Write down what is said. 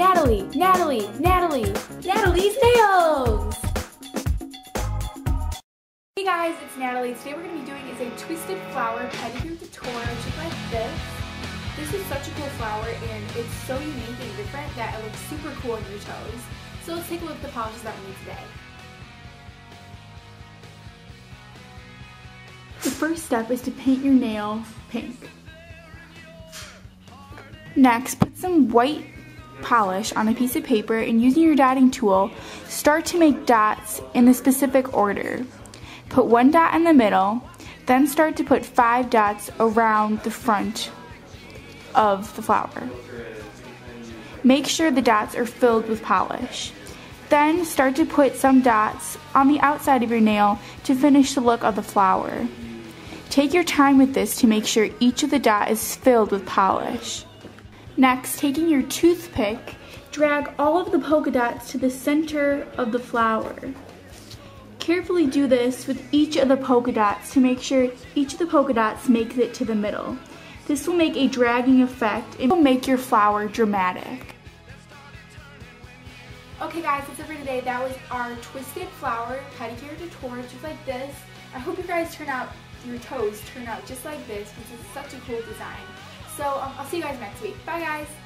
Natalie, Natalie, Natalie, Natalie's nails! Hey guys, it's Natalie. Today we're going to be doing is a twisted flower pedicure tutorial just like this. This is such a cool flower and it's so unique and different that it looks super cool on your toes. So let's take a look at the polishes that we need today. The first step is to paint your nail pink. Next, put some white polish on a piece of paper and using your dotting tool, start to make dots in a specific order. Put one dot in the middle, then start to put five dots around the front of the flower. Make sure the dots are filled with polish. Then start to put some dots on the outside of your nail to finish the look of the flower. Take your time with this to make sure each of the dot is filled with polish. Next, taking your toothpick, drag all of the polka dots to the center of the flower. Carefully do this with each of the polka dots to make sure each of the polka dots makes it to the middle. This will make a dragging effect and will make your flower dramatic. Okay guys, that's it for today. That was our twisted flower pedicure tutorial just like this. I hope you guys turn out, your toes turn out just like this because it's such a cool design. So um, I'll see you guys next week. Bye guys!